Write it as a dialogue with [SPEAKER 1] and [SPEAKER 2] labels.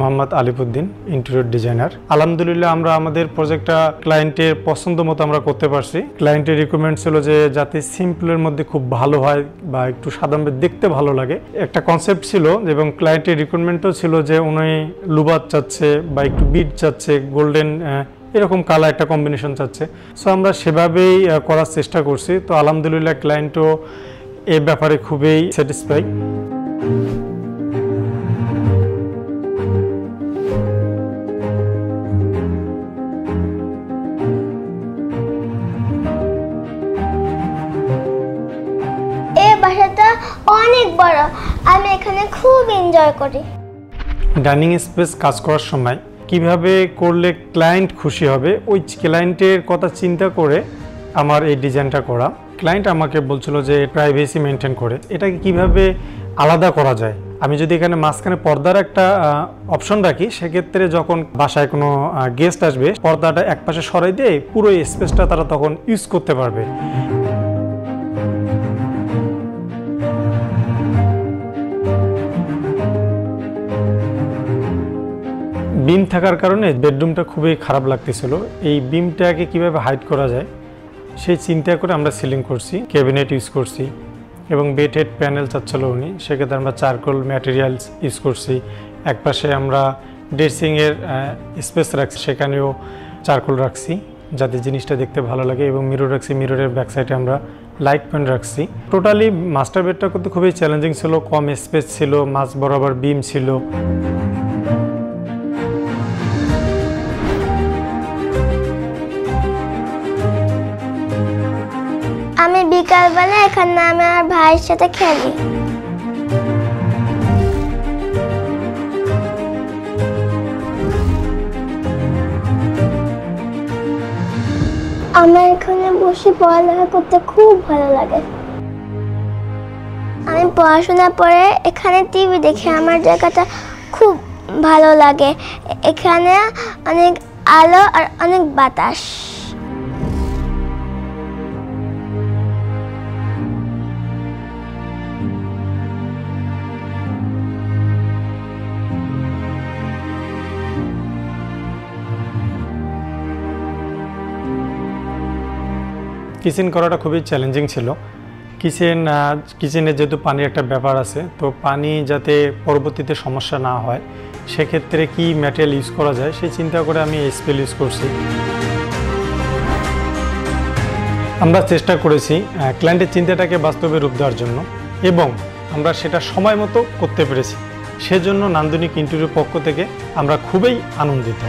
[SPEAKER 1] Mohammad আলিফুদ্দিন interior designer আলহামদুলিল্লাহ, আমরা আমাদের প্রজেক্টটা ক্লায়েন্টের পছন্দ মতো আমরা করতে পারছি। ক্লায়েন্টের রিকোয়ারমেন্ট ছিল যে যাতে সিম্পলের মধ্যে খুব ভালো হয় বা একটু সাধারণ দেখতে ভালো লাগে। একটা কনসেপ্ট ছিল এবং ক্লায়েন্টের রিকোয়ারমেন্টও ছিল যে উনি লুবাত চাচ্ছে বা একটু বিট চাচ্ছে গোল্ডেন এরকম কালার একটা কম্বিনেশন চাচ্ছে। সো আমরা সেভাবেই করার চেষ্টা করছি। তো আলহামদুলিল্লাহ ক্লায়েন্টও এ ব্যাপারে খুবই স্যাটিসফাই
[SPEAKER 2] অনেক বড়। আমি এখানে খুব এনজয় করি।
[SPEAKER 1] ডাইনিং স্পেস কাজ করার সময় কীভাবে করলে ক্লায়েন্ট খুশি হবে, ওই ক্লায়েন্টের কথা চিন্তা করে আমার এই ডিজাইনটা করা। ক্লায়েন্ট আমাকে বলছিল যে প্রাইভেসি মেনটেন করে। এটাকে কীভাবে আলাদা করা যায়? আমি যদি এখানে মাঝখানে পর্দার একটা অপশন রাখি, সেক্ষেত্রে যখন বাসায় কোনো গেস্ট আসবে, পর্দাটা একপাশে সরাই দিয়ে পুরো স্পেসটা তারা তখন ইউজ করতে পারবে। বিম থাকার কারণে বেডরুমটা খুবই খারাপ লাগতেছিল। এই বিমটাকে কীভাবে হাইড করা যায়, সেই চিন্তা করে আমরা সিলিং করছি ক্যাবিনেট ইউজ করছি এবং বেড হেড প্যানেল চাচ্ছিল উনি। সেক্ষেত্রে আমরা চারকোল ম্যাটেরিয়ালস ইউজ করছি। একপাশে আমরা ড্রেসিংয়ের স্পেস রাখছি, সেখানেও চারকোল রাখছি যাতে জিনিসটা দেখতে ভালো লাগে এবং মিরর রাখছি মিররের ব্যাক সাইডে আমরা লাইট পয়েন্ট রাখছি। টোটালি মাস্টার বেডটা করতে খুবই চ্যালেঞ্জিং ছিল, কম স্পেস ছিল মাছ বরাবর বিম ছিল।
[SPEAKER 2] বিকালবেলা এখানে আমি আমার ভাইয়ের সাথে খেলি। আমার এখানে বসে পড়ালেখা করতে খুব ভালো লাগে। আমি পড়াশোনা পরে এখানে টিভি দেখি আমার জায়গাটা খুব ভালো লাগে। এখানে অনেক আলো আর অনেক বাতাস।
[SPEAKER 1] কিচেন করাটা খুবই চ্যালেঞ্জিং ছিল। কিচেন কিচেনে যেহেতু পানির একটা ব্যাপার আছে, তো পানি যাতে পরবর্তীতে সমস্যা না হয়, সেক্ষেত্রে কি ম্যাটেরিয়াল ইউজ করা যায়, সেই চিন্তা করে আমি স্পেল ইউজ করছি। আমরা চেষ্টা করেছি ক্লায়েন্টের চিন্তাটাকে বাস্তবে রূপ দেওয়ার জন্য এবং আমরা সেটা সময় মতো করতে পেরেছি। সেজন্য নান্দনিক ইন্টারভিউর পক্ষ থেকে আমরা খুবই আনন্দিত।